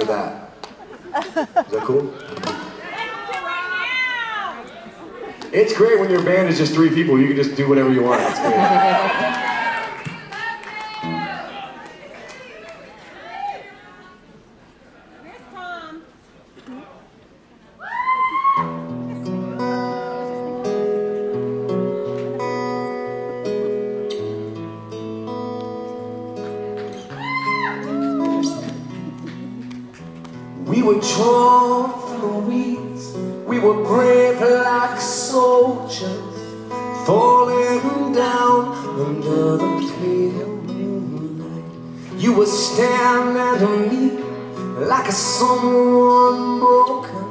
after that. Is that cool? It's great when your band is just three people. You can just do whatever you want. Were drawn from the weeds, we were brave like soldiers, falling down under the pale moonlight. You were standing to me like a someone broken,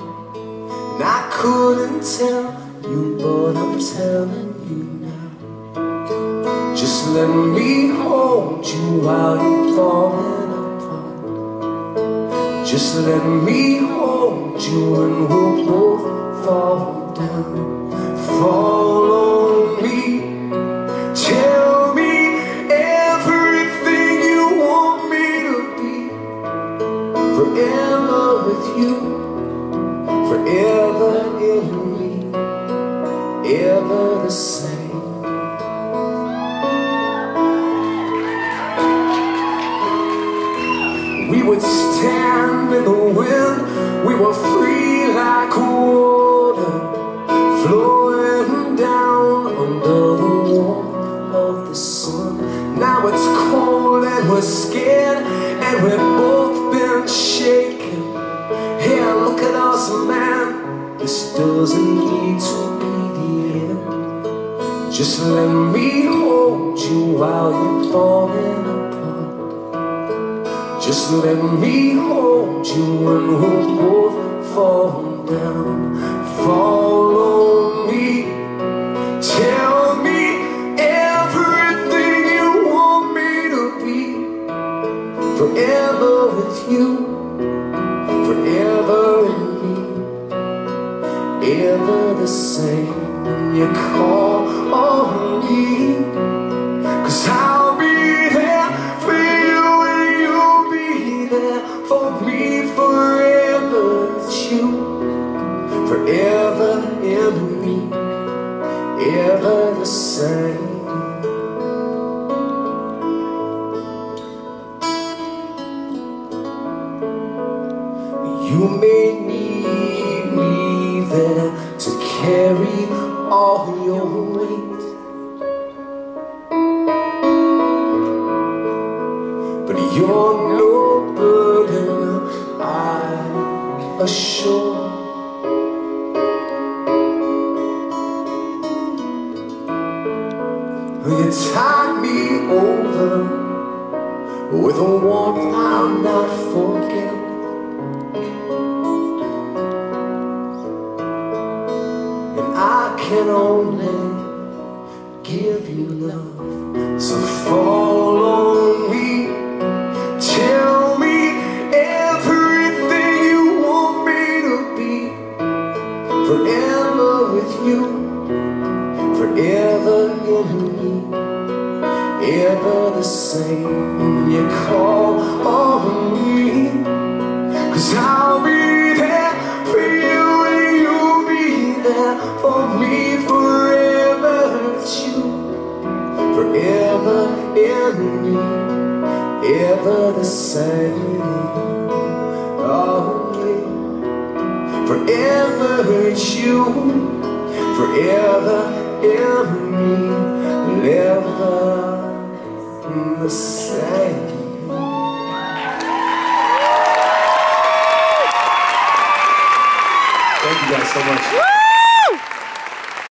and I couldn't tell you, but I'm telling you now. Just let me hold you while you're falling just let me hold you and we'll both fall down. Follow me. Tell me everything you want me to be. Forever with you. Forever in me. Ever the same. Would stand in the wind, we were free like water, flowing down under the warmth of the sun. Now it's cold and we're scared, and we've both been shaken. Here, look at us, man, this doesn't need to be the end. Just let me hold Just let me hold you and we'll both fall down. Follow me. Tell me everything you want me to be. Forever with you. Forever in me. Ever the same when you call on me. Cause I'll You may need me there to carry all your weight. But you're no burden, I assure. You tide me over with a warmth I'll not forget. Can only give you love. So follow me. Tell me everything you want me to be. Forever with you. Forever in me. Ever the same you call on me. Cause I'll be for me forever. It's you forever in me, ever the same. Yeah. Forever it's you, forever in me, never the same. Thank you guys so much.